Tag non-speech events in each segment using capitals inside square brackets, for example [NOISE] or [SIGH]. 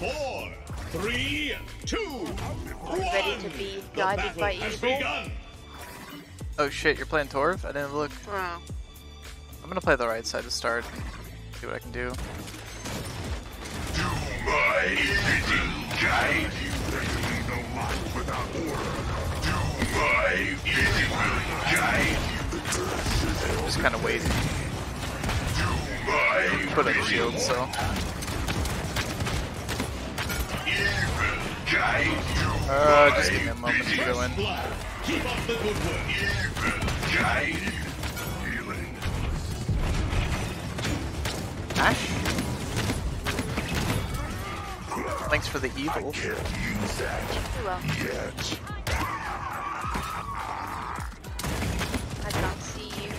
Four, three, two, one. Ready to be guided by has evil. begun. Oh shit, you're playing Torv? I didn't look. Oh. I'm gonna play the right side to start. See what I can do. My bidding guide you. There can be no life without order. Do my bidding will guide you. Just kind of wait. Put up a shield, so. evil guide you. Uh, just give me a moment to go in. Keep up the good work. Evil guide you. Healing. Ash? Thanks for the evil. That Oh yet. I can't see you.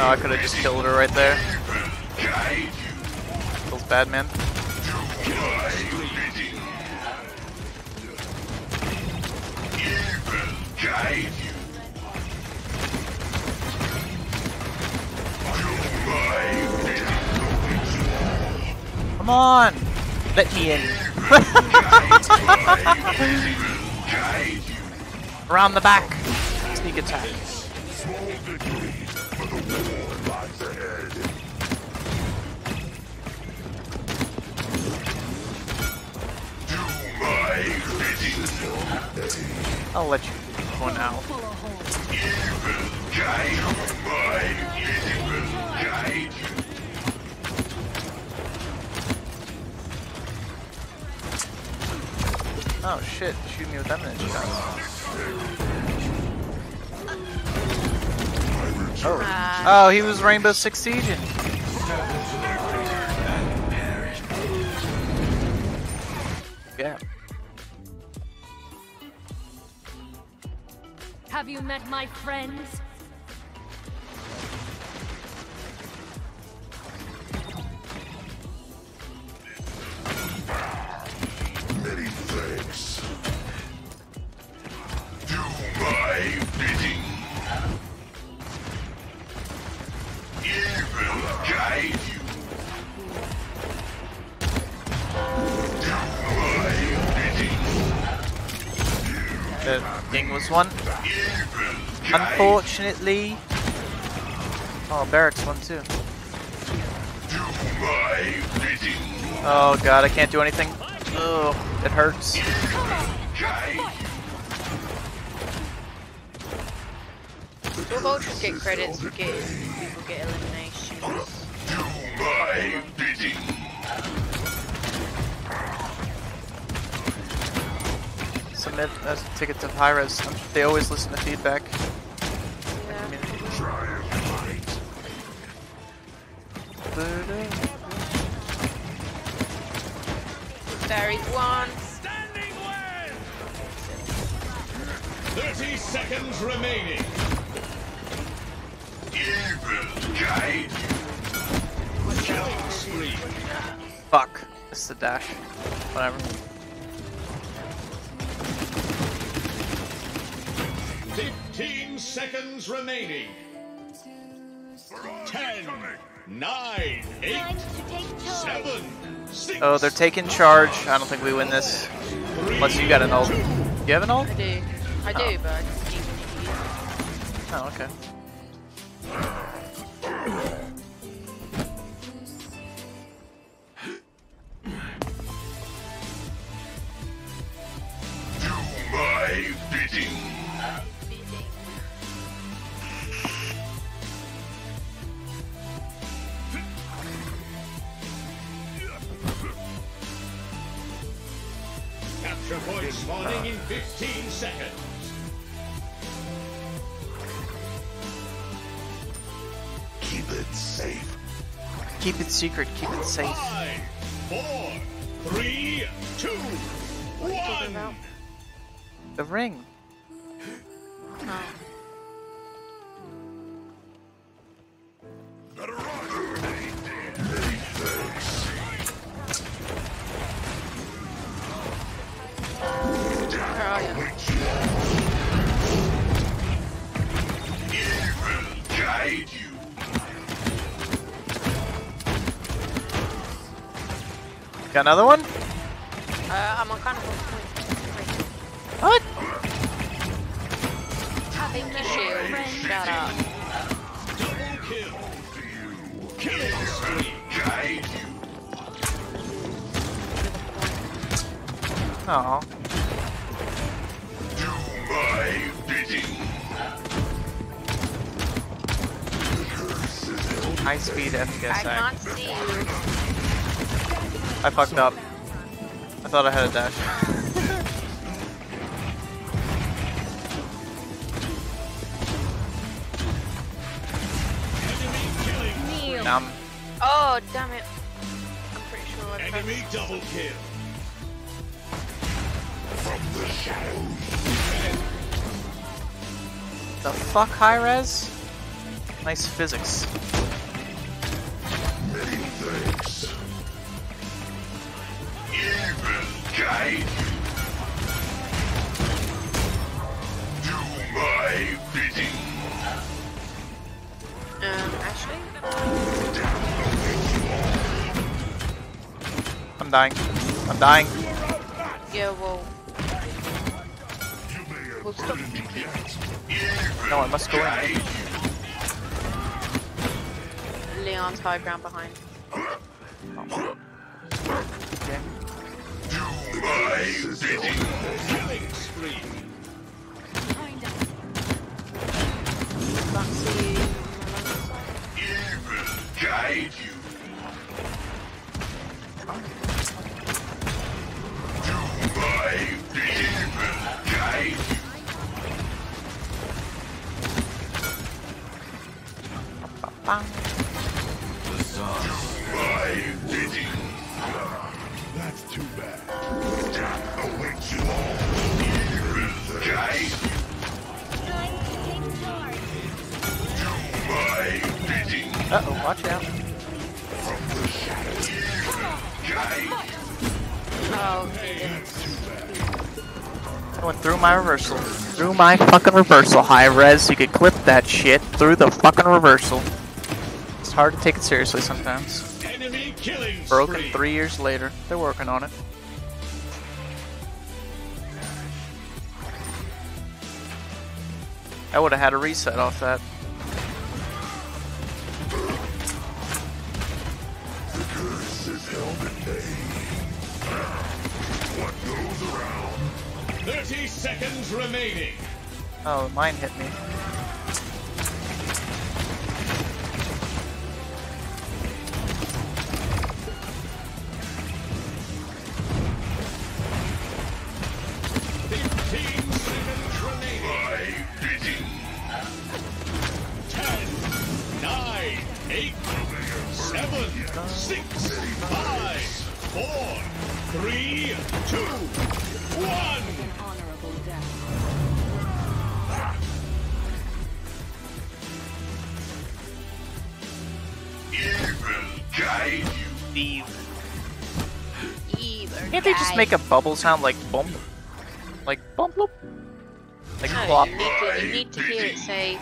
Oh, I could have just killed her right there. Feels bad, man. Come on! Let me in. [LAUGHS] Around the back. Sneak attack. I'll let you now. Oh shit, shoot me with that shots. Ah, Oh, he was Rainbow Six Siege. Yeah. Have you met my friends? Unfortunately. Oh, Barracks one too. Do my. Oh god, I can't do anything. Ugh, it hurts. Will vultures get credits for getting people get eliminations? Do my bidding. Submit uh, a ticket to Pyres. They always listen to feedback. Buried one. Standing well. 30 seconds remaining. Evil guide you. Killing spree. Fuck. It's the dash. Whatever. Fifteen seconds remaining. Ten, nine, eight, Time to take charge. seven, six. Oh, they're taking charge. I don't think we win this. Unless you got an ult. You have an ult? I do. I do, Oh. but I just keep an idiot. Oh, okay. Do my bidding. 15 seconds. Keep it safe. Keep it secret. Keep it safe. Five, four, three, two, one. The ring. Oh. Better run. Many thanks. Where are you? Evil guide you. Got another one? Uh, I'm on kind of on point. What? Having the shield. Shut up. Double kill. Killing spree. Guide you. Oh. High speed FPS I act. can't see you. I fucked up. I thought I had a dash. Enemy killing. Kneel. Now I'm Oh, damn it. I'm pretty sure I pressed. Enemy double kill. From the shadows. the fuck Hi-Rez? Nice physics. You. Do my bidding. Um, Ashley? I'm dying. I'm dying. Yeah, well, You may have we'll stop. No, I must go in. Leon's high ground behind. Okay. My bidding. Killing spree. Can't see. Evil guide you. Do my. Evil guide you. Bang. Do My bidding. That's too bad. Death awaits you all. Evil guide you. Time to take charge. Do my bidding. Uh oh, watch out. From the shadows. Evil guide you. Oh. I went through my reversal. Through my fucking reversal. Hi-Rez, you could clip that shit through the fucking reversal. It's hard to take it seriously sometimes. Enemy killing Broken three years later. They're working on it. I would have had a reset off that. Curse is held at bay. What goes around 30 seconds remaining. Oh, mine hit me. Three, two, one. Honorable death. Evil guide you. Eve. Evil Can't they just make a bubble sound like bump? Like bump bloop? Like No, plop? you need, to, you need to hear it say,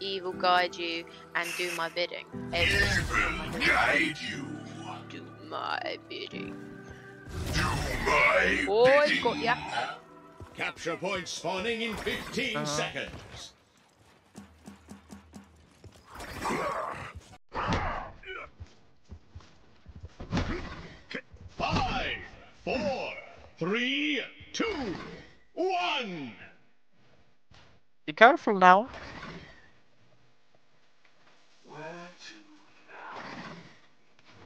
"Evil guide you and do my bidding." Every Evil guide you. do my bidding. Do my Oh, I bidding. got ya. Capture point spawning in 15 Uh-huh. seconds. Five, four, three, two, one. Be careful now.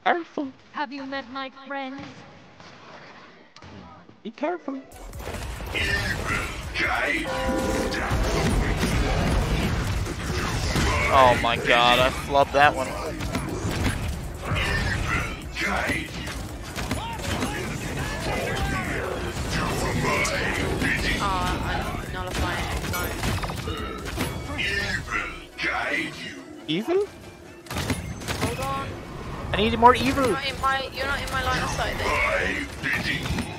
Careful. Have you met my friends? Be careful. Evil guide you. Oh my god, I flubbed that one. Evil guide you. Oh, I'm nullifying it. Evil guide you. Evil? Hold on. I need more You're evil. not in my. You're not in my line of sight. Then.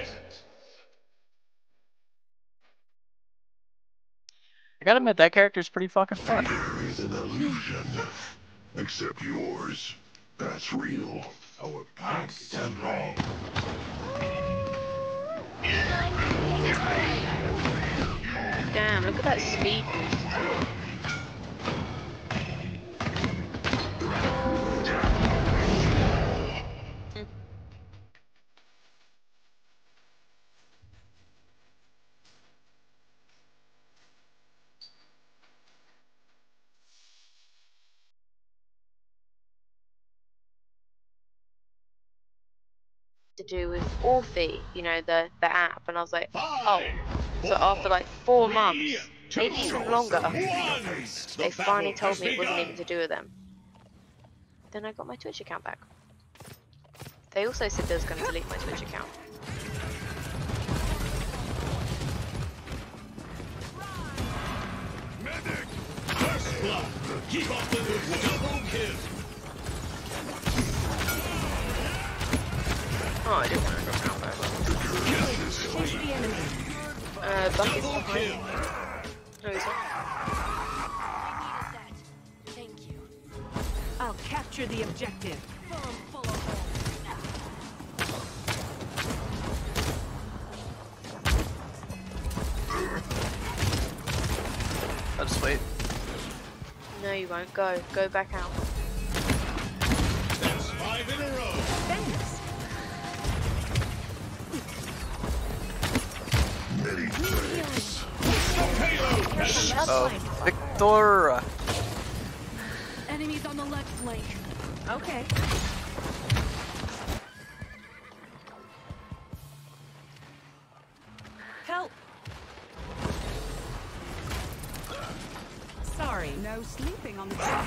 visit. I gotta admit, that character's pretty fucking fun. Fear is an illusion, except yours. That's real. Our past is wrong. Damn, look at that speed. To do with Orphe, you know, the the app, and I was like, oh. So after like four months, maybe even longer, they finally told me it wasn't even to do with them. Then I got my Twitch account back. They also said they was going to delete my Twitch account. First blood. Keep up the good work. Double kill. Oh, I didn't want to go around there. Chase the enemy. Uh, Bucky's Double behind kill. me. No, he's not. Thank you. I'll capture the objective. Full, full. I'll just wait. No, you won't. Go. Go back out. Oh, Victor! Enemies on the left flank. Okay. Help! Sorry, no sleeping on the job.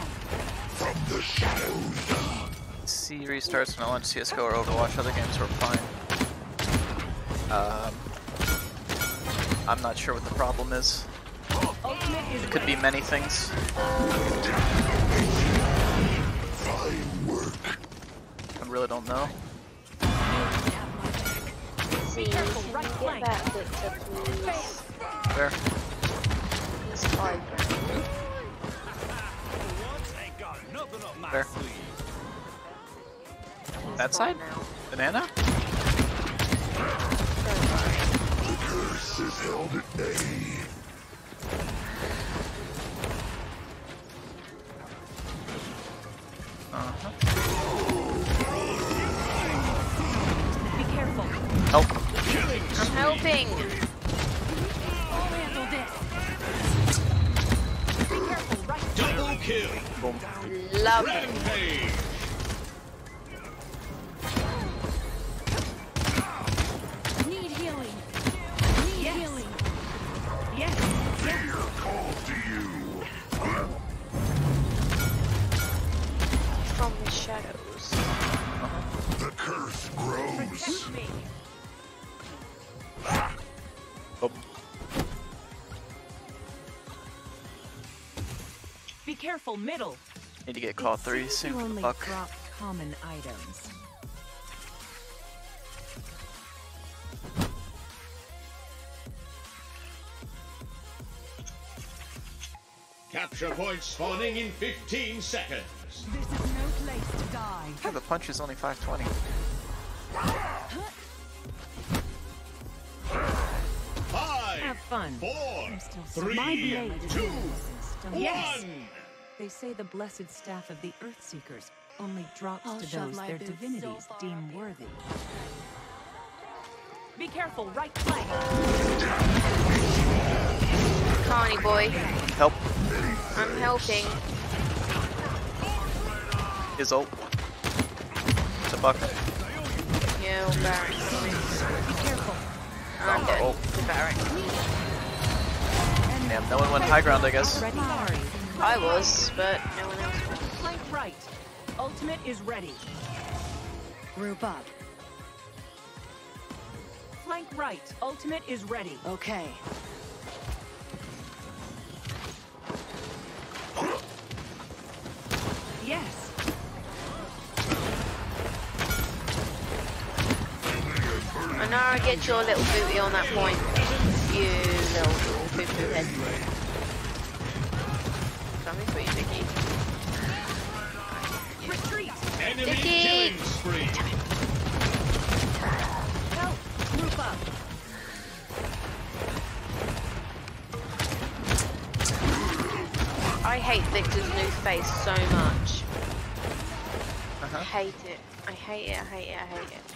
From the shadows. C restarts when I launch CSGO or Overwatch. Other games were fine. Um, I'm not sure what the problem is. Is Could be many things. I really don't know. See, careful, right flank. that Where? It's. Where? That side? Banana? Boom. Be careful, middle. Need to get call three soon. You only Fuck. drop common items. Capture point spawning in 15 seconds. This is no place to die. Yeah, the punch is only 520. Fun. four, I'm still so- three, My blade two, innocence, don't one. Yes. They say the blessed staff of the Earthseekers only drops I'll to those their boots so divinities deem up worthy. Be careful, right flank. Carney boy. Help. I'm helping. His ult. The buck. Yo, Baron. Be careful. I'm dead. Oh. To Baron. Damn, no one went high ground, I guess. I was, but no one else was. Flank right. Ultimate is ready. Group up. Flank right. Ultimate is ready. Okay. I get your little booty on that point. You little poo poo head. coming for you, Vicky. Retreat! Enemy Vicky! killing spree. Help! Group up! I hate Victor's new face so much. I Uh-huh. hate it. I hate it. I hate it. I hate it.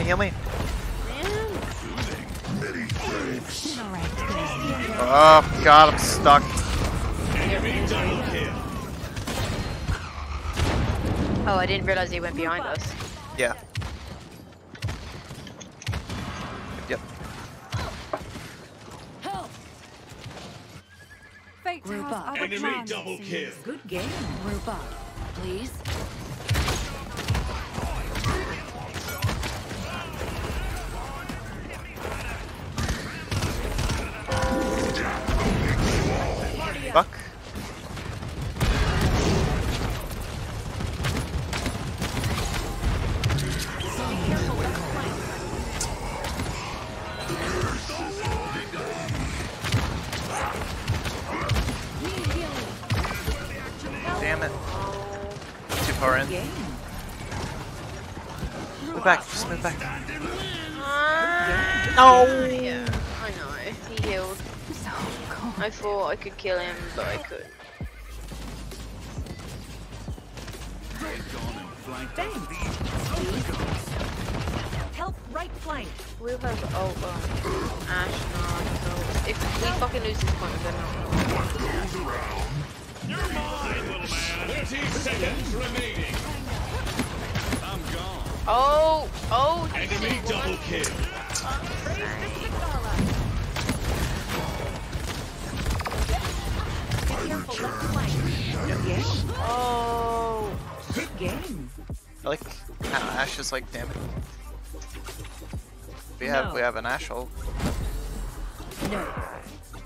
Me, heal me, heal me. Man. Many thanks. Oh god, I'm stuck. Enemy double kill. Oh, I didn't realize he went behind us. Yeah. Yep. Help! Group up. Enemy double kill. Good game. Group up, please. No. Yeah, I know. He healed. I thought I could kill him, but I couldn't. Help right flank. We'll have oh um, Ash no, so if we fucking lose this point, then Thirty seconds remaining. Oh, oh, you Enemy see double one? kill. Careful left flank. Game. Oh, Good game. I like how Ash is like, damn it. We have No. we have an Ash ult. No.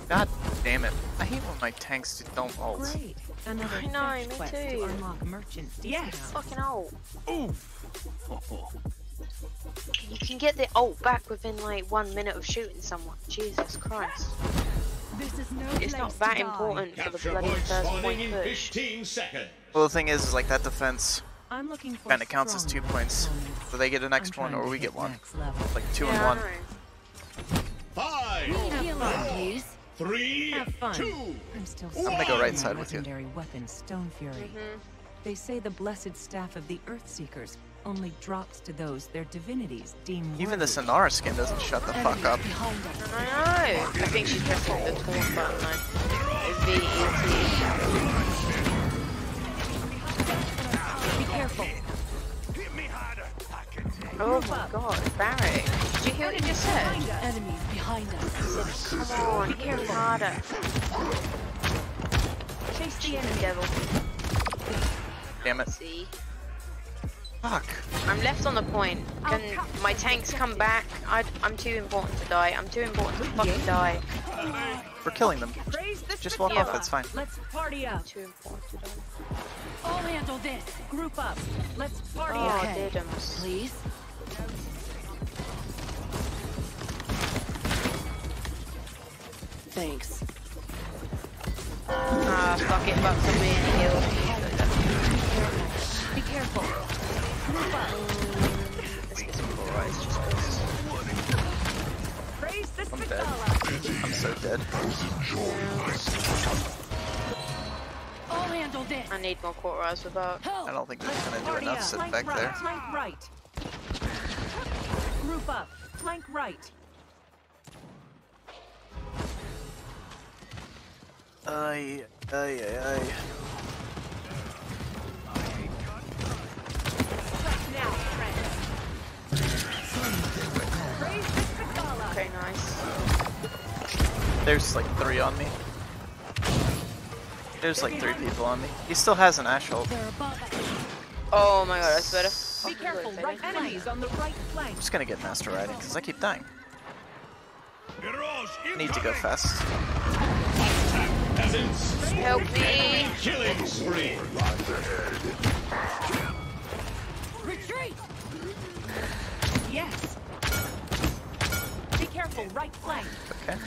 God damn it. I hate when my tanks don't ult. Great. Another I know, me quest too. to unlock merchant yes, discount. fucking ult. [LAUGHS] You can get the ult back within like one minute of shooting someone. Jesus Christ. This is no It's not to that die. important for the bloody point first spawning point push. 15 seconds. Well, the thing is, is like that defense I'm looking for kind of counts as two points. opponents. So they get an I'm next one, or we get one. next. Like two Yeah, and one. know. Five, Heal up, please. three, Have fun. two. I'm still I'm gonna go right side with you. legendary weapon, Stone Fury. Mhm. They say the blessed staff of the Earthseekers only drops to those their divinities deem Even the worthy. Sonara skin doesn't shut the fuck up. Behind us. I know. I think she's pressing the taunt button though. It's V E Be careful. T. Oh my god, Barry. Did you hear what he just said? Enemies behind us. Come on, hit him harder. Chase the enemy devil. Damn it. See? Fuck. I'm left on the point. Can my tanks come back? I, I'm too important to die. I'm too important to fucking die. We're killing them. Just walk off, that's fine. Let's party up. Too important to die. I'll handle this. Group up. Let's party Oh, up. Okay. diddums. Please. Thanks. Ah, fuck it, Bucks are being healed. Be careful. Group up. Let's get some full rise just 'cause. Praise the I'm dead. I'm so dead. I'll handle this. I need more quarter rise for I don't think he's gonna do Party enough up. sitting Flank back right. there. Flank right. Group up. Flank right. Ay, ay, ay, ay. Spitfire. Okay, nice. There's like three on me. There's like three people on me. He still has an Ash ult. They're above us. Oh my god, I better. Be careful. Right Teddy. enemies on the right flank. I'm just gonna get Master Riding, because I keep dying. I need to go fast. Help me! killing spree. Retreat. Yes. Right flank. Okay.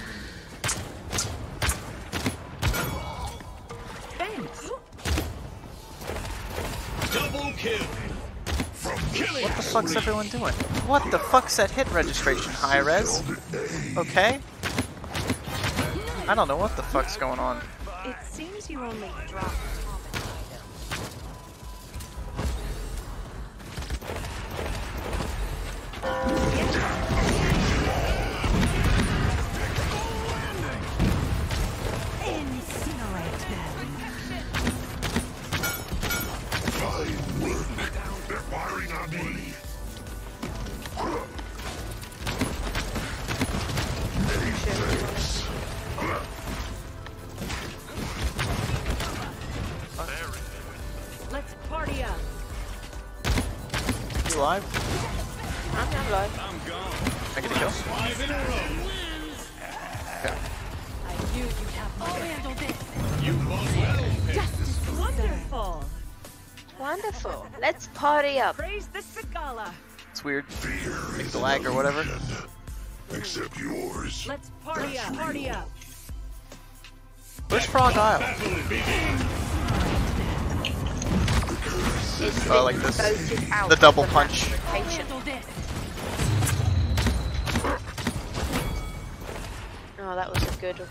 Thanks. Double kill. From killing What the fuck's everyone doing? What the fuck's that hit registration, Hi-Rez? Okay. I don't know what the fuck's going on. It seems you only dropped Incinerate in a row. I knew you'd have I'll handle this. You fought well. Wonderful. Wonderful. Let's party up. Praise the Sagala. It's weird. Fear Like is the lag or whatever. Except yours. Let's party up. Party up. Where's Frog Isle? Battle begins. Oh, like this. The double of punch. Oh, that was a good.